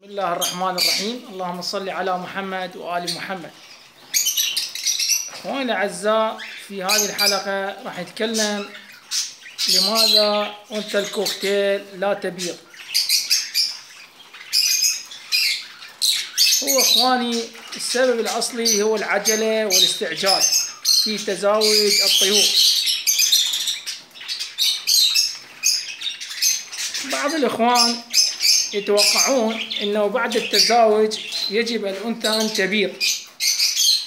بسم الله الرحمن الرحيم. اللهم صل على محمد وآل محمد. أخواني الأعزاء في هذه الحلقة راح نتكلم لماذا أنثى الكوكتيل لا تبيض. هو أخواني السبب الأصلي هو العجلة والاستعجال في تزاوج الطيور. بعض الإخوان يتوقعون إنه بعد التزاوج يجب الأنثى أن تبيض.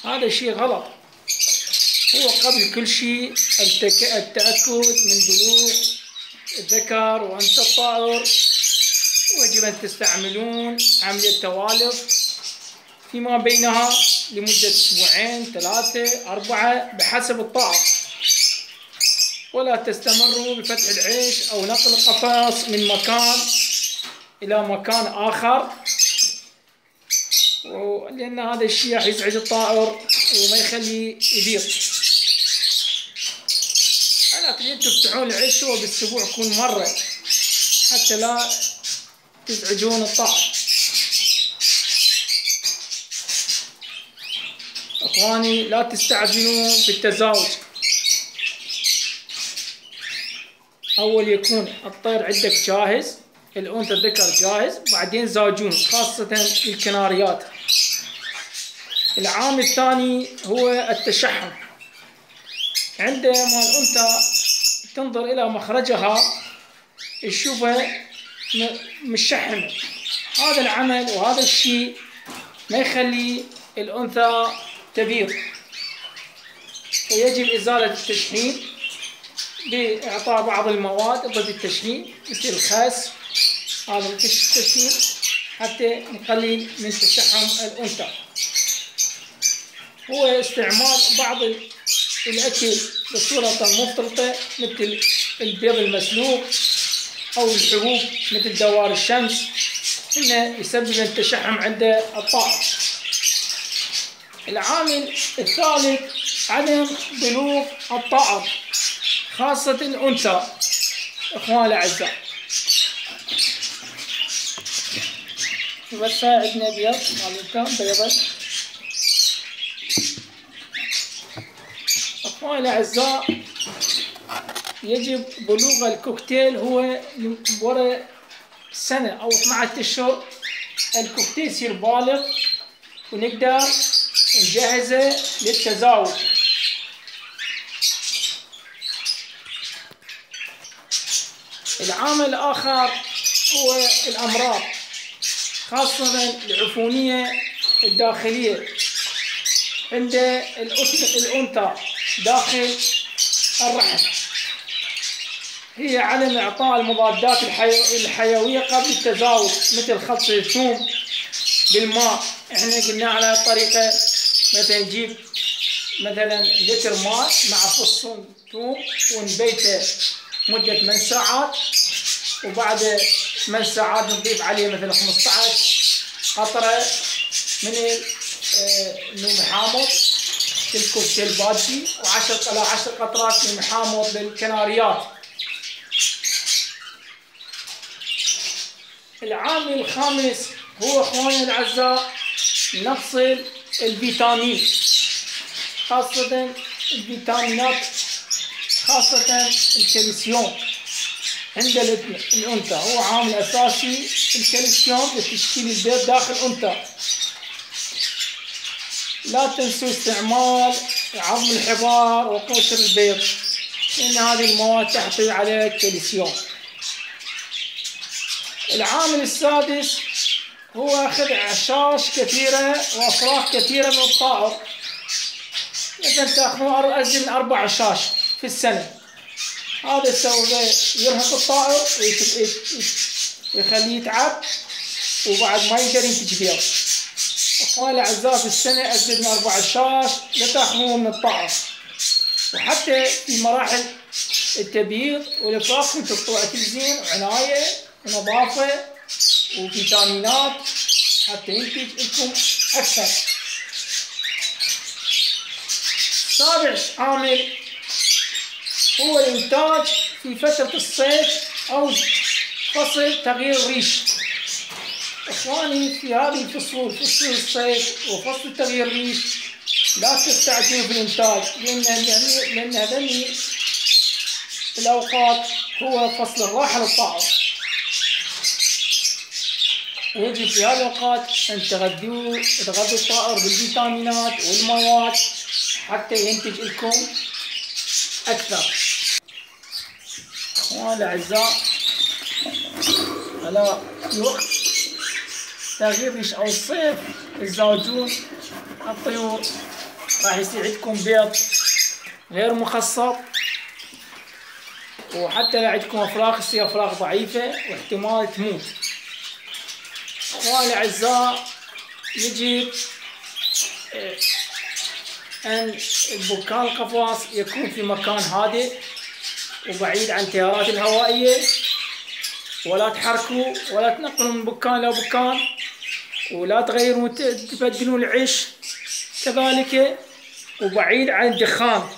هذا شيء غلط. هو قبل كل شيء. التأكد من بلوغ الذكر وأنثى الطائر. ويجب أن تستعملون عملية توالف فيما بينها لمدة أسبوعين ثلاثة أربعة بحسب الطائر. ولا تستمروا بفتح العيش أو نقل القفص من مكان إلى مكان آخر. لأن هذا الشيء راح يزعج الطائر وما يخليه يبيض. لكن أنتم تفتحون العش بالأسبوع يكون مرة. حتى لا تزعجون الطائر. إخواني لا تستعجلون بالتزاوج. أول يكون الطير عندك جاهز. الأنثى الذكر جاهز. بعدين زاجون خاصة الكناريات. العامل الثاني هو التشحم. عندما الأنثى تنظر إلى مخرجها تشوفها مشحمة هذا العمل وهذا الشيء ما يخلي الأنثى تبيض ويجب إزالة التشحيم بإعطاء بعض المواد ضد التشحيم مثل الخس هذا التشحيم حتى نقلل من تشحم الأنثى. هو استعمال بعض الأكل بصورة مختلطة مثل البيض المسلوق أو الحبوب مثل دوار الشمس. إنه يسبب التشحم عند الطائر العامل الثالث عدم بلوغ الطائر خاصة الأنثى. إخوان الأعزاء. بس عندنا بيض مالتها بيضة أخواني الأعزاء يجب بلوغ الكوكتيل هو ورا سنة أو 12 أشهر الكوكتيل يصير بالغ ونقدر نجهزه للتزاوج. العامل الآخر هو الأمراض. خاصة العفونية الداخلية. عند الأنثى داخل الرحم. هي عدم إعطاء المضادات الحيوية قبل التزاوج مثل خلط الثوم بالماء. إحنا قلنا على طريقة مثلا نجيب مثلا لتر ماء مع فص ثوم ونبيته مدة 8 ساعات وبعد 8 ساعات نضيف عليه مثلا 15 قطرة من المحامض الكوكتيل بادي و10 إلى 10 قطرات من محامض للكناريات العامل الخامس هو أخواني الأعزاء نقص الفيتامين. خاصة الفيتامينات خاصة الكالسيوم. عند الأنثى. هو عامل أساسي الكالسيوم لتشكيل البيض داخل الأنثى لا تنسوا استعمال عظم الحبار وقشر البيض. لأن هذه المواد تحتوي على الكالسيوم العامل السادس هو أخذ أعشاش كثيرة وأفراح كثيرة من الطائر. مثلا تأخذون أزيد من أربع أعشاش في السنة. هذا يسوي يرهق الطائر ويخليه يتعب وبعد ما يقدر ينتج بيض أخواني الأعزاء في السنة ازيد من أربع أعشاش لا من الطائر. وحتى في مراحل التبييض والافراخ تعطوه اكل زين وعناية ونظافة وفيتامينات حتى ينتج لكم أكثر. سابع عامل هو الإنتاج في فترة الصيف أو فصل تغيير الريش. إخواني في هذه الفصول فصل الصيف وفصل تغيير الريش لا تستعجلوا في الإنتاج لأن لأن هذني الأوقات هو فصل الراحة للطائر ويجب في هذه الأوقات أن تغذوه تغذوا الطائر بالفيتامينات والمواد حتى ينتج لكم أكثر. أخوان الأعزاء على وقت تغيير أو الصيف الزوجون الطيور. راح يصير عندكم بيض غير مخصب. وحتى لو عندكم أفراخ تصير أفراخ ضعيفة واحتمال تموت. أخواني الأعزاء يجب آه، أن بكان القفاص يكون في مكان هادئ وبعيد عن التيارات الهوائية. ولا تحركوا ولا تنقلوا من بكان لبكان ولا تغيروا تبدلوا العيش كذلك وبعيد عن الدخان.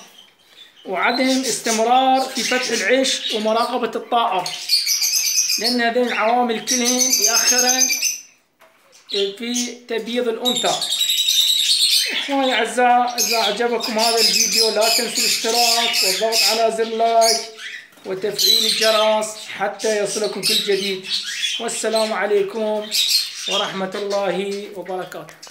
وعدم استمرار في فتح العيش ومراقبة الطائر لأن هذين العوامل كلهن يأخرن في تبييض الأنثى. إخواني الأعزاء إذا أعجبكم هذا الفيديو. لا تنسوا الاشتراك والضغط على زر لايك وتفعيل الجرس حتى يصلكم كل جديد. والسلام عليكم ورحمة الله وبركاته.